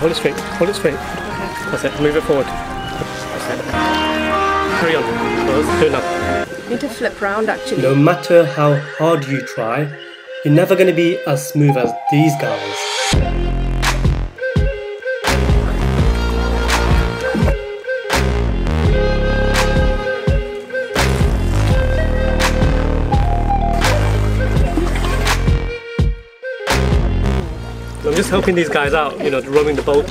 Hold it straight. Hold it straight. That's it. Move it forward. That's it. Carry on. Close. Do it now. need to flip round actually. No matter how hard you try, you're never going to be as smooth as these guys. Just helping these guys out, you know, rowing the boat.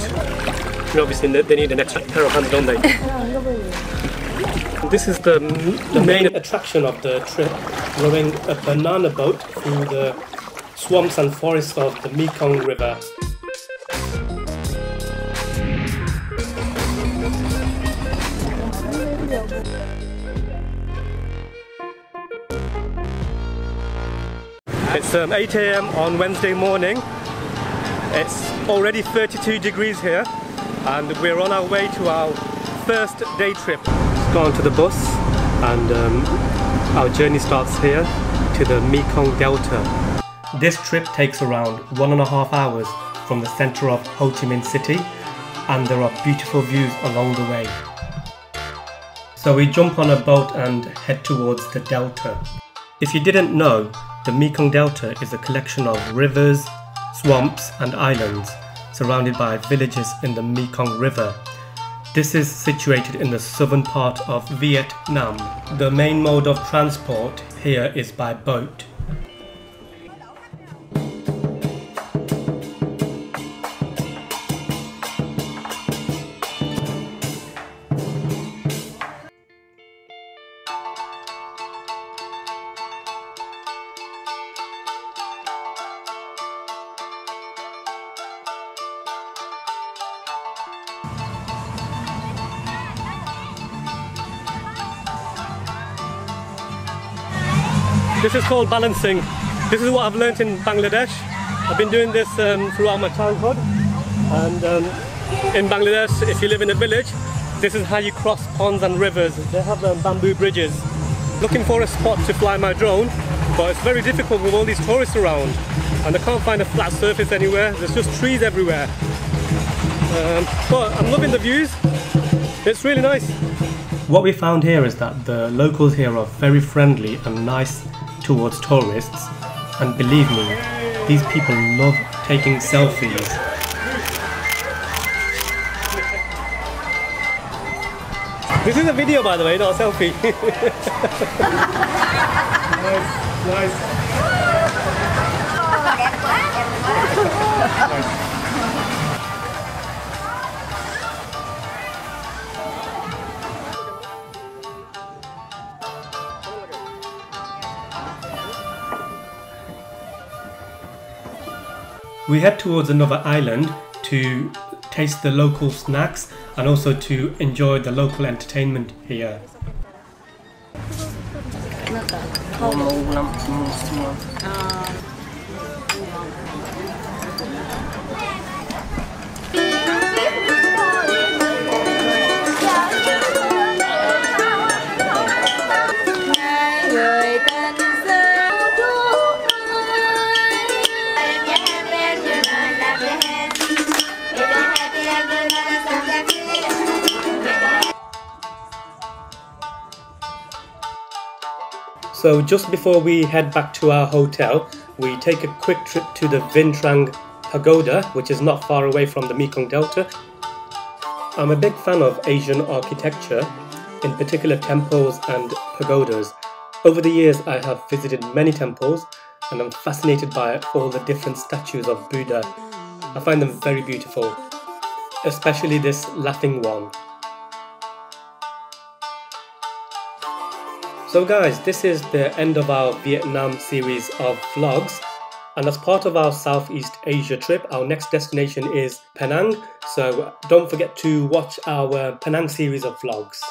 Obviously they need an extra pair of hands, don't they? this is the, the main attraction of the trip, rowing a banana boat through the swamps and forests of the Mekong River. It's um, 8 a.m. on Wednesday morning. It's already 32 degrees here and we're on our way to our first day trip. Let's go onto the bus and um, our journey starts here to the Mekong Delta. This trip takes around one and a half hours from the center of Ho Chi Minh City and there are beautiful views along the way. So we jump on a boat and head towards the delta. If you didn't know, the Mekong Delta is a collection of rivers, swamps and islands surrounded by villages in the Mekong River. This is situated in the southern part of Vietnam. The main mode of transport here is by boat. This is called balancing. This is what I've learnt in Bangladesh. I've been doing this um, throughout my childhood. And um, in Bangladesh, if you live in a village, this is how you cross ponds and rivers. They have um, bamboo bridges. Looking for a spot to fly my drone, but it's very difficult with all these tourists around. And I can't find a flat surface anywhere. There's just trees everywhere. Um, but I'm loving the views. It's really nice. What we found here is that the locals here are very friendly and nice towards tourists, and believe me, these people love taking selfies. This is a video, by the way, not a selfie. nice, nice. We head towards another island to taste the local snacks and also to enjoy the local entertainment here. So just before we head back to our hotel, we take a quick trip to the Vinh Trang Pagoda, which is not far away from the Mekong Delta. I'm a big fan of Asian architecture, in particular temples and pagodas. Over the years, I have visited many temples and I'm fascinated by all the different statues of Buddha. I find them very beautiful, especially this laughing one. So guys, this is the end of our Vietnam series of vlogs. And as part of our Southeast Asia trip, our next destination is Penang. So don't forget to watch our Penang series of vlogs.